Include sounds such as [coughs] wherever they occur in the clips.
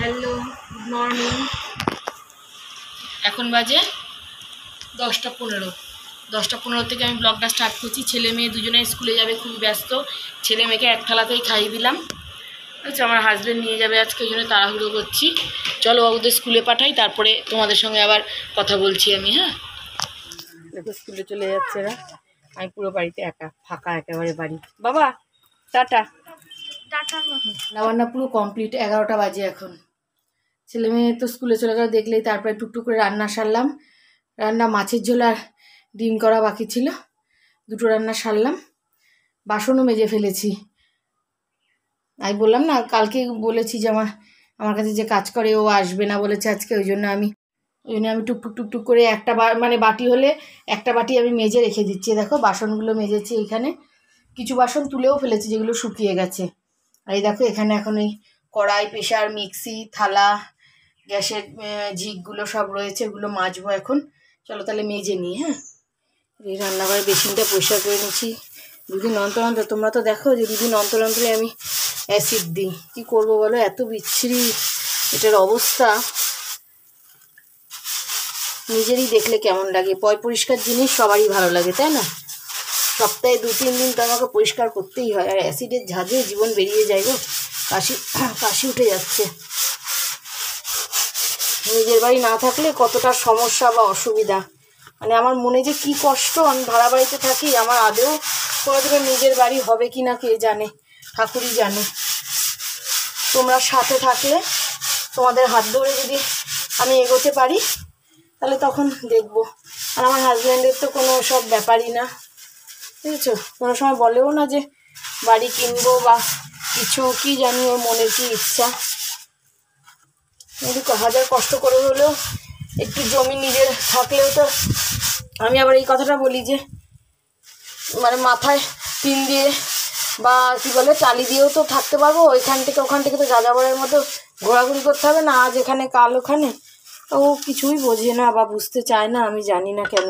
Hello good morning. এখন বাজে দশটা পনেরো। দশটা পনেরো থেকে আমি ব্লগটা স্টার্ট করছি। ছেলে মেয়ে দুজনে স্কুলে যাবে খুবই ব্যস্ত। ছেলে মেয়েকে এক থালাতেই খাইয়ে দিলাম। আচ্ছা আমার হাজব্যান্ড নিয়ে যাবে আজকে ওই জন্য তাড়াহুড়ো করছি। চলো বাবুদের স্কুলে পাঠাই তারপরে তোমাদের সঙ্গে আবার কথা বলছি আমি হ্যাঁ? দেখো স্কুলে চলে যাচ্ছে এরা। আমি পুরো বাড়িতে একা ফাঁকা একেবারে বাড়ি। বাবা টাটা। রান্না পুরো কমপ্লিট এগারোটা বাজে এখন। ছেলে মেয়ে তো স্কুলে চলে গেল, দেখলেই তারপরে টুকটুক করে রান্না সারলাম। রান্না মাছের ঝোল আর ডিম করা বাকি ছিল, দুটো রান্না সারলাম। বাসনও মেজে ফেলেছি। আমি বললাম, না, কালকে বলেছি যে আমার আমার কাছে যে কাজ করে, ও আসবে না বলেছে আজকে, ওই জন্য আমি, ওই জন্য আমি টুকটুক টুকটুক করে একটা মানে বাটি হলে একটা বাটি আমি মেজে রেখে দিচ্ছি। দেখো, বাসনগুলো মেজেছি এখানে কিছু বাসন তুলেও ফেলেছি যেগুলো শুকিয়ে গেছে। আর এই দেখো, এখানে এখন এই কড়াই প্রেশার মিক্সি, থালা গ্যাসের ঝিকগুলো সব রয়েছে, ওগুলো মাজবো এখন। চলো তাহলে মেজে নিই হ্যাঁ? এই রান্নাঘরের বেসিনটা পরিষ্কার করে নিচ্ছি। দুদিন অন্তর অন্তর তোমরা তো দেখো যে দুদিন অন্তর অন্তরে আমি অ্যাসিড দিই। কী করব বলো? এত বিচ্ছিরি এটার অবস্থা। নিজেরই দেখলে কেমন লাগে। পয় পরিষ্কার জিনিস সবারই ভালো লাগে, তাই না? সপ্তাহে দু, তিন দিন তো আমাকে পরিষ্কার করতেই হয়। আর অ্যাসিডের ঝাঁঝে জীবন বেরিয়ে যায় গো। কাশি কাশি উঠে যাচ্ছে। নিজের বাড়ি না থাকলে কতটা সমস্যা বা অসুবিধা। মানে আমার মনে যে কি কষ্ট, আমি ভাড়া বাড়িতে থাকি, আমার আদেও কোনোদিনও নিজের বাড়ি হবে কি না কে জানে, ঠাকুরই জানে। তোমরা সাথে থাকলে, তোমাদের হাত ধরে যদি আমি এগোতে পারি, তাহলে তখন দেখব। আর আমার হাজব্যান্ডের তো কোনো সব ব্যাপারই না। বুঝেছ? কোনো সময় বলেও না যে বাড়ি কিনবো বা কিছু, কি জানি ওর মনের কি ইচ্ছা। কিন্তু হাজার কষ্ট করে হলেও একটু জমি নিজের থাকলেও তো আমি আবার এই কথাটা বলি যে মানে মাথায় টিন দিয়ে বা কি বলে, টালি দিয়েও তো থাকতে পারব, ওইখান থেকে ওখান থেকে তো যাযাবরের মতো ঘোরাঘুরি করতে হবে না, আজ এখানে, কাল ওখানে। ও কিছুই বোঝে না বা বুঝতে চায় না, আমি জানি না কেন।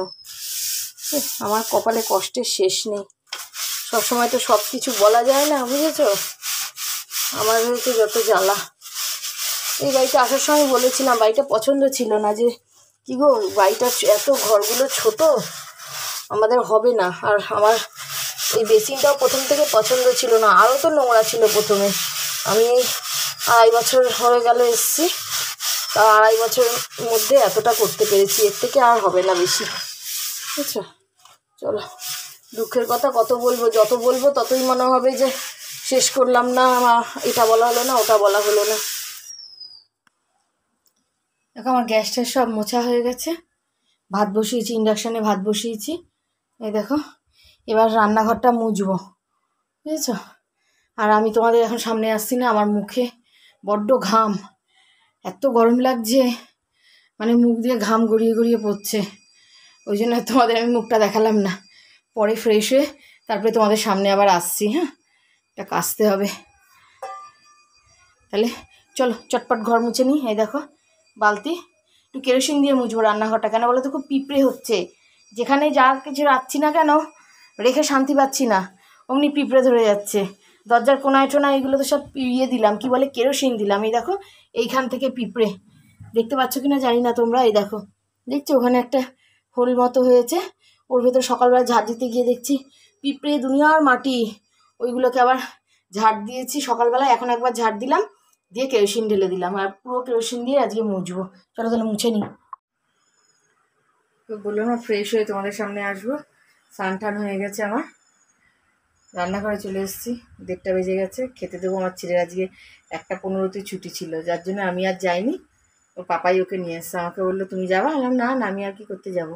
আমার কপালে কষ্টের শেষ নেই। সবসময় তো সব কিছু বলা যায় না, বুঝেছ? আমার হয়েছে যত জ্বালা। এই বাড়িতে আসার সময় বলেছিলাম, বাড়িটা পছন্দ ছিল না যে, কি গো, বাড়িটা এত ঘরগুলো ছোট, আমাদের হবে না। আর আমার এই বেসিনটাও প্রথম থেকে পছন্দ ছিল না, আরও তো নোংরা ছিল প্রথমে। আমি আড়াই বছর হয়ে গেল এসছি, তা আড়াই বছরের মধ্যে এতটা করতে পেরেছি, এর থেকে আর হবে না বেশি। বুঝছ চলো। দুঃখের কথা কত বলব, যত বলব ততই মনে হবে যে, শেষ করলাম না এটা বলা হলো না, ওটা বলা হলো না। দেখো আমার গ্যাসটা সব মোছা হয়ে গেছে। ভাত বসিয়েছি ইন্ডাকশানে ভাত বসিয়েছি। এই দেখো, এবার রান্নাঘরটা মুছবো, বুঝেছ? আর আমি তোমাদের এখন সামনে আসছি না, আমার মুখে বড্ড ঘাম। এত গরম লাগছে মানে মুখ দিয়ে ঘাম গড়িয়ে গড়িয়ে পড়ছে। ওই জন্য তোমাদের আমি মুখটা দেখালাম না। পরে ফ্রেশ হয়ে তারপরে তোমাদের সামনে আবার আসছি হ্যাঁ? এটা কাচতে হবে। তাহলে চলো, চটপট ঘর মুছে নিই। এই দেখো বালতি? একটু কেরোসিন দিয়ে মুছবো রান্নাঘরটা। কেন বলো তো, খুব পিঁপড়ে হচ্ছে। যেখানে যা কিছু রাখছি না কেন, রেখে শান্তি পাচ্ছি না। অমনি পিঁপড়ে ধরে যাচ্ছে। দরজার কোনায় টোনায় এগুলো তো সব ইয়ে দিলাম, কি বলে, কেরোসিন দিলাম। এই দেখো, এইখান থেকে পিঁপড়ে। দেখতে পাচ্ছ কি না জানি না তোমরা, এই দেখো। দেখছ, ওখানে একটা হোল মতো হয়েছে। ওর ভেতর সকালবেলা ঝাড় দিতে গিয়ে দেখছি, পিঁপড়ে দুনিয়ার মাটি। ওইগুলোকে আবার ঝাড় দিয়েছি সকালবেলা এখন একবার ঝাড় দিলাম। দিয়ে কেরোসিন ঢেলে দিলাম আর পুরো কেরোসিন দিয়ে আজকে মুছবো। চলো তাহলে মুছে নিই তো বলল না ফ্রেশ হয়ে তোমাদের সামনে আসব। স্নান টান হয়ে গেছে আমার। রান্নাঘরে চলে এসেছি, দেড়টা বেজে গেছে, খেতে দেবো আমার ছেলের আজকে একটা পনেরোতে ছুটি ছিল, যার জন্য আমি আর যাইনি। ওর পাপাই ওকে নিয়ে এসছে, আমাকে বলল, তুমি যাবা? বললাম, না না, আমি আর কি করতে যাব?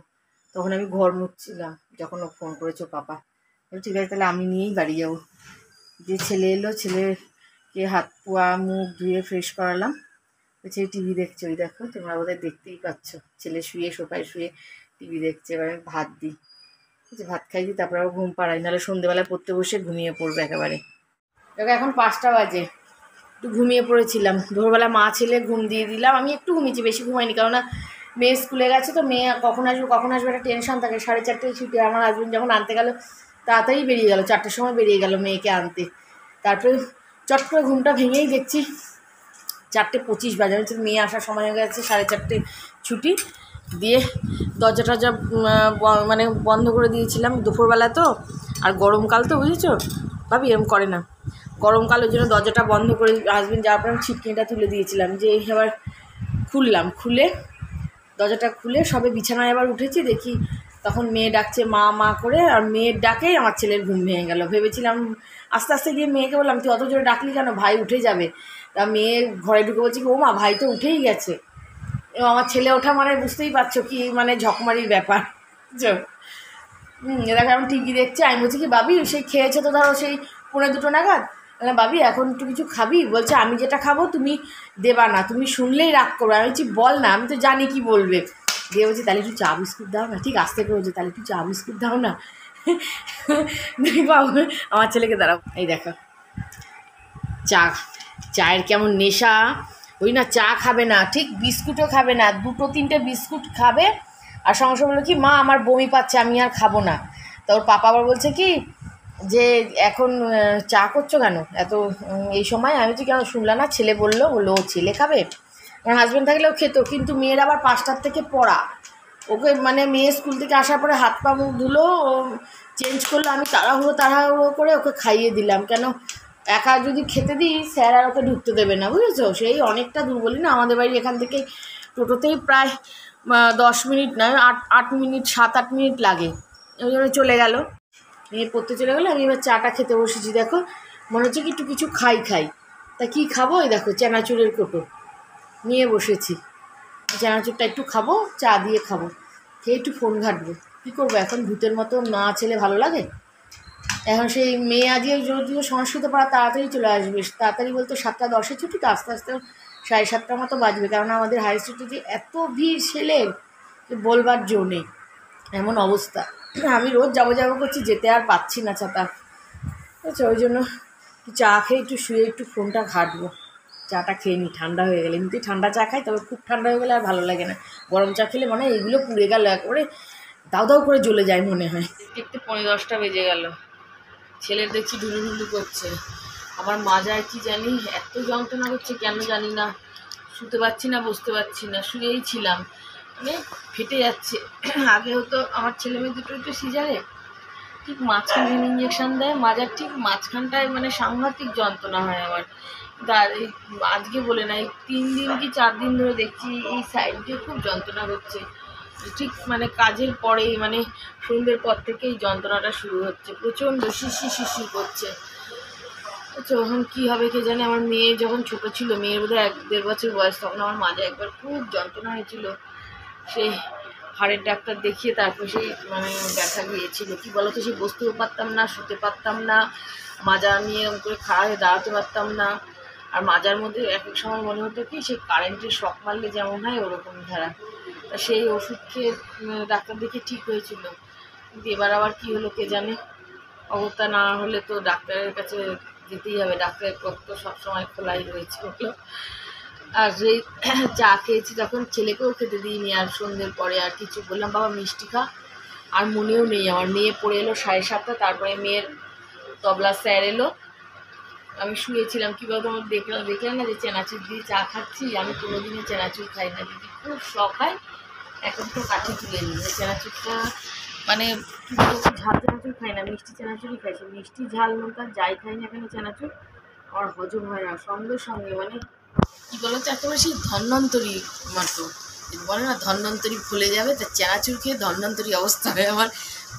তখন আমি ঘর মুছছিলাম, যখন ও ফোন করেছ পাপা। ঠিক আছে, তাহলে আমি নিয়েই বাড়ি যাব। যে ছেলে এলো ছেলেকে হাত পোয়া মুখ ধুয়ে ফ্রেশ করালাম। ছেলে টিভি দেখছে, ওই দেখো, তোমরা বোধহয় দেখতেই পাচ্ছ। ছেলে শুয়ে, সোফায় শুয়ে টিভি দেখছে, এবার আমি ভাত দিই। আছে ভাত খাই দিই, তারপর আবার ঘুম পাড়াই, নাহলে সন্ধেবেলায় পড়তে বসে ঘুমিয়ে পড়বে একেবারে। দেখো, এখন পাঁচটা বাজে। একটু ঘুমিয়ে পড়েছিলাম। ভোরবেলা মা ছেলে ঘুম দিয়ে দিলাম। আমি একটু ঘুমিয়েছি, বেশি ঘুমাইনি, কেননা মেয়ে স্কুলে গেছে তো, মেয়ে কখন আসবে কখন আসবে, একটা টেনশন থাকে। সাড়ে চারটেয় ছুটি, আমার হাজবেন্ড যখন আনতে গেল, তাড়াতাড়ি বেরিয়ে গেল, চারটের সময় বেরিয়ে গেল মেয়েকে আনতে। তারপরে চট করে ঘুমটা ভেঙেই দেখছি চারটে পঁচিশ বাজে। আমি মেয়ে আসার সময় হয়ে গেছে, সাড়ে চারটে ছুটি। দিয়ে দরজা টরজা মানে বন্ধ করে দিয়েছিলাম দুপুরবেলা তো, আর গরমকাল তো, বুঝেছ? ভাবি, এরম করে না। গরমকাল, ওই জন্য দরজাটা বন্ধ করে হাজবেন্ড যাওয়ার পর আমি ছিটকিনিটা তুলে দিয়েছিলাম। যে এবার খুললাম, খুলে দরজাটা খুলে সবে বিছানায় আবার উঠেছি, দেখি তখন মেয়ে ডাকছে মা মা করে আর মেয়ের ডাকেই আমার ছেলের ঘুম ভেঙে গেল। ভেবেছিলাম আস্তে আস্তে গিয়ে মেয়েকে বললাম তুই অত জোরে ডাকলি কেন? ভাই উঠে যাবে। তা মেয়ে ঘরে ঢুকে বলছি ও মা ভাই তো উঠেই গেছে। এবং আমার ছেলে ওঠা মানে বুঝতেই পারছ কি মানে ঝকমারির ব্যাপার। এরকম আমি টিভি দেখছি আমি বলছি কি বাবি সেই খেয়েছে তো ধরো সেই পনেরো দুটো নাগাদ? বললাম, বাবি এখন একটু কিছু খাবি? বলছে আমি যেটা খাব তুমি দেবা না তুমি শুনলেই রাগ করবে। আমি বলছি বল না আমি তো জানি কি বলবে। দিয়ে বলছি, তাহলে একটু চা বিস্কুট দাও না। ঠিক আসতে করে বলছে, তাহলে একটু চা বিস্কুট দাও না। আমার- আমার ছেলেকে দাঁড়াও। এই দেখো, চা, চায়ের কেমন নেশা। ওই না চা খাবে না, ঠিক বিস্কুটও খাবে না, দুটো তিনটে বিস্কুট খাবে। আর সঙ্গে সঙ্গে বলল, কি মা, আমার বমি পাচ্ছে, আমি আর খাব না। তো ওর পাপা আবার বলছে কি, যে এখন চা করছ কেন? এত এই সময়? আমি তো কেন? শুনলাম না, ছেলে বলল। বলল, ও ছেলে খাবে? আমার হাজব্যান্ড থাকলেও খেত, কিন্তু মেয়ের আবার পাঁচটার থেকে পড়া। ওকে মানে মেয়ে স্কুল থেকে আসার পরে হাত পা মুখ ধুলো, ও চেঞ্জ করল, আমি তাড়াহুড়ো তাড়াহুড়ো করে ওকে খাইয়ে দিলাম। কেন? একা যদি খেতে দিই, স্যার আর ওকে ঢুকতে দেবে না, বুঝেছ? সেই অনেকটা দূর বলি না? আমাদের বাড়ি এখান থেকে টোটোতেই প্রায় দশ মিনিট নয় আট আট মিনিট, সাত, আট মিনিট লাগে। ওই জন্য চলে গেল। মেয়ে পড়তে চলে গেলো, আমি এবার চাটা খেতে বসেছি, দেখো। মনে হচ্ছে কি একটু কিছু খাই খাই। তা কি খাব? ওই দেখো, চানাচুরের কোটো নিয়ে বসেছি। চানাচুরটা একটু খাব, চা দিয়ে খাব। খেয়ে একটু ফোন ঘাটবো। কী করব এখন? ভূতের মতো না ছেলে ভালো লাগে? এখন সেই মেয়ে আজকে যদিও সংস্কৃত পড়া তাড়াতাড়ি চলে আসবে, তাড়াতাড়ি বলতে সাতটা দশে ছুটি তো আস্তে আস্তে সাড়ে সাতটার মতো বাজবে। কারণ আমাদের হাই স্ট্রিটে এত ভিড় ছেলের যে বলবার জো নেই। এমন অবস্থা। আমি রোজ যাব যাব করছি, যেতে আর পাচ্ছি না ছাতা। আচ্ছা ওই জন্য চা খেয়ে একটু শুয়ে একটু ফোনটা ঘাটবো। চাটা খেয়ে নিই ঠান্ডা হয়ে গেলে। এমনিতেই ঠান্ডা চা খাই, তবে খুব ঠান্ডা হয়ে গেলে আর ভালো লাগে না। গরম চা খেলে মনে হয় এগুলো পুড়ে গেল, একবারে দাউ দাউ করে জ্বলে যায় মনে হয়। দেখতে পনেরো দশটা বেজে গেল। ছেলের দেখছি ঢুলু ঢুলু করছে। আমার মাজায় কি জানি, এত যন্ত্রণা করছে কেন জানি না। শুতে পারছি না, বসতে পারছি না, শুয়েই ছিলাম। মানে ফেটে যাচ্ছে। আগে হতো আমার ছেলে মেয়ে দুটো একটু সিজারে, ঠিক মাঝখানে ইঞ্জেকশন দেয়। মাজার ঠিক মাঝখানটায় মানে সাংঘাতিক যন্ত্রণা হয় আমার। আজকে বলে না, এই তিন দিন কি চার দিন ধরে দেখছি এই সাইড দিয়ে খুব যন্ত্রণা হচ্ছে। ঠিক মানে কাজের পরেই মানে সন্ধ্যের পর থেকেই যন্ত্রণাটা শুরু হচ্ছে, প্রচণ্ড শিশি শিশি করছে। আচ্ছা এখন কী হবে কে জানে, আমার মেয়ে যখন ছোট ছিল, মেয়ের বোধহয় এক দেড় বছর বয়স, তখন আমার মাঝে একবার খুব যন্ত্রণা হয়েছিল। সেই হাড়ের ডাক্তার দেখিয়ে তারপর সেই মানে ব্যথা গিয়েছিল। কী বলতো, সেই বসতেও পারতাম না, শুতে পারতাম না, মাজা নিয়ে করে খাড়া হয়ে দাঁড়াতে পারতাম না। আর মাজার মধ্যে এক এক সময় মনে হতো কি, সেই কারেন্টের শক মারলে যেমন হয়, ওরকম ধারা। তা সেই ওষুধ খেয়ে ডাক্তার দেখে ঠিক হয়েছিল। কিন্তু এবার আবার কী হলো কে জানে? অবস্থা না হলে তো ডাক্তারের কাছে যেতেই হবে। ডাক্তারের পথ তো সবসময় খোলাই রয়েছে ওগুলো। আর সেই [coughs] চা খেয়েছি তখন ছেলেকেও খেতে দিইনি, আর সন্ধ্যের পরে আর কিছু বললাম, বাবা, মিষ্টি খা। আর মনেও নেই। আমার মেয়ে পড়ে এলো সাড়ে সাতটা, তারপরে মেয়ের তবলা স্যার এলো। আমি শুয়েছিলাম কী বলতো আমার দেখলাম? দেখলাম না যে চেনাচুর দিয়ে চা খাচ্ছি, আমি কোনোদিনই চেনাচুর খাই না। দিদি খুব শখ হয় এখন তো কাঠি তুলে নিই চেনাচুরটা মানে ঝাল চেনাচুর খাই না, মিষ্টি চেনাচুরই খাই। সে মিষ্টি ঝাল নোনতা যাই খাই না কেন চেনাচুর, আমার হজম হয় না। সঙ্গে সঙ্গে মানে কী বলতো একেবারে সেই ধন্বন্তরী মতো। বলে না ধন্বন্তরী ফুলে যাবে, তা চেনাচুর খেয়ে ধন্বন্তরী অবস্থা হয় আমার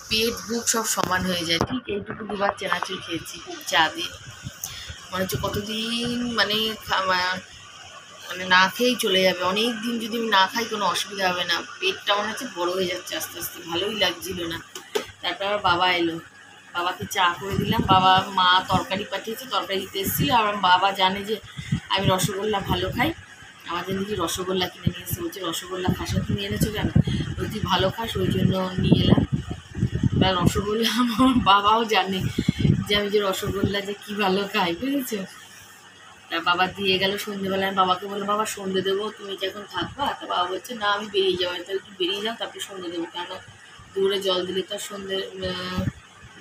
পেট বুক সব সমান হয়ে যায়। ঠিক এইটুকু দুবার চেনাচুর খেয়েছি চা দিয়ে। মনে হচ্ছে কতদিন মানে মানে না খেয়েই চলে যাবে। অনেক দিন যদি আমি না খাই কোনো অসুবিধা হবে না। পেটটা মনে হচ্ছে বড়ো হয়ে যাচ্ছে আস্তে আস্তে, ভালোই লাগছিল না। তারপর আবার বাবা এলো। বাবাকে চা করে দিলাম। বাবা, মা তরকারি পাঠিয়েছে, তরকারি দিতে এসেছিল। আর বাবা জানে যে আমি রসগোল্লা ভালো খাই। আমাদের কি রসগোল্লা কিনে নিয়ে এসে বলছে, রসগোল্লা খাসা কিনে এনেছো কেন? তুই ভালো খাস, ওই জন্য নিয়ে এলাম। এবার রসগোল্লা আমার বাবাও জানে। যে আমি যে রসগোল্লা যে কী ভালো খাই, বুঝেছ? তা বাবা দিয়ে গেল সন্ধ্যেবেলায় আমি বাবাকে বললাম, বাবা সন্ধ্যে দেবো, তুমি কি এখন থাকবা? তা বাবা বলছে, না, আমি বেরিয়ে যাব, তাহলে তুই বেরিয়ে যাও, তারপরে সন্ধ্যে দেবো। কেন দূরে জল দিলে তো আর সন্ধ্যে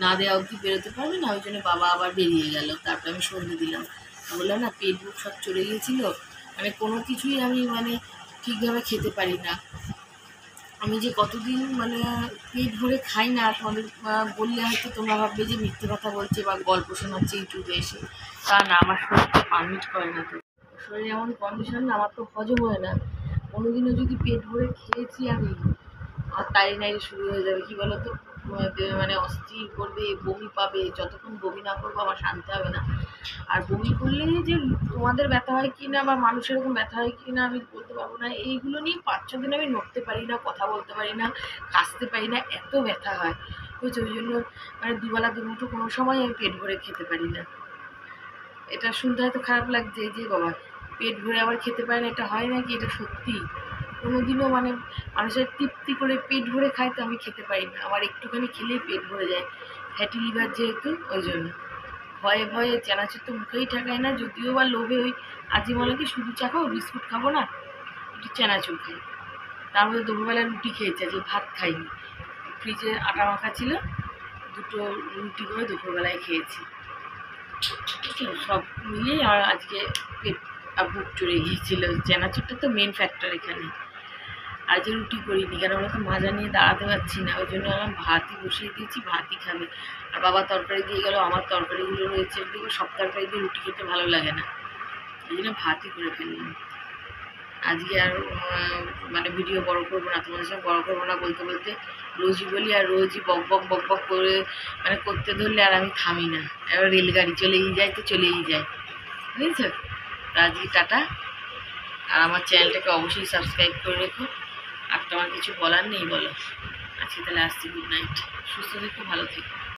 না দেওয়া অবধি বেরোতে পারবে না, ওই জন্য বাবা আবার বেরিয়ে গেল, তারপরে আমি সন্ধ্যে দিলাম। বললাম, না, পেট বুক সব চলে গিয়েছিল মানে কোনো কিছুই আমি মানে ঠিকভাবে খেতে পারি না। আমি যে কতদিন মানে পেট ভরে খাই না, তোমাদের বললে হয়তো তোমরা ভাববে যে মিথ্যে কথা বলছে বা গল্প শোনাচ্ছে ইউটিউবে এসে। তা না, আমার শরীরকে পারমিট করে না তো। শরীর এমন কন্ডিশন আমার তো হজম হয় না। কোনোদিনও যদি পেট ভরে খেয়েছি আমি, আর তাই নাই শুরু হয়ে যাবে, কি বলো তো মানে অস্থির করবে, বমি পাবে, যতক্ষণ বমি না করব আমার শান্তি হবে না। আর বমি করলে যে তোমাদের ব্যথা হয় কি না বা মানুষের এরকম ব্যথা হয় কি না আমি বলতে পারব না। এইগুলো নিয়ে পাঁচ, ছ দিন আমি নড়তে পারি না, কথা বলতে পারি না কাশতে পারি না, এত ব্যথা হয়। বুঝছ? ওই জন্য মানে দুবেলা দুমুঠো কোনো সময় আমি পেট ভরে খেতে পারি না। এটা শুনতে হয়তো খারাপ লাগছে যে বাবা, পেট ভরে আবার খেতে পারে না, এটা হয় নাকি? এটা সত্যি? কোনোদিনও মানে মানুষের তৃপ্তি করে পেট ভরে খায় তো আমি খেতে পারি না। আমার একটুখানি খেলেই পেট ভরে যায়। ফ্যাটি লিভার যেহেতু, ওই জন্য। ভয়ে ভয়ে চানাচুর তো মুখেই ঠেকায় না, যদিও বা লোভে ওই আজি বলে কি শুধু চা খাও বিস্কুট খাব না, একটু চানাচুর খাই। তার মধ্যে দুপুরবেলা রুটি খেয়েছে, আজকে ভাত খাইনি। ফ্রিজে আটা মাখা ছিল, দুটো রুটি করে দুপুরবেলায় খেয়েছি। সব মিলিয়ে আর আজকে পেট বুক চড়ে গিয়েছিল। চানাচুরটা তো মেন ফ্যাক্টর এখানে। আর রুটি করিনি কেন? বলতো মাজা নিয়ে দাঁড়াতে পারছি না। ওই জন্য আমার ভাতই বসিয়ে দিয়েছি, ভাতই খাবে। আর বাবা তরকারি দিয়ে গেল, আমার তরকারিগুলো রয়েছে। দেখো সব তরকারি দিয়ে রুটি খেতে ভালো লাগে না। এই জন্য ভাতই করে ফেললাম। আজকে আর মানে ভিডিও বড় করব না, তোমাদের সঙ্গে বড় করব না বলতে বলতে রোজই বলি আর রোজই বক বক বক বক করে মানে করতে ধরলে আর আমি থামি না। এবার রেলগাড়ি চলেই যায় তো চলেই যায়। বুঝেছ? তো আজকে টাটা। আর আমার চ্যানেলটাকে অবশ্যই সাবস্ক্রাইব করে রেখো। তোমার কিছু বলার নেই বলো। আজকে তাহলে আসছি গুড নাইট সুস্থ থেকো ভালো থেকো।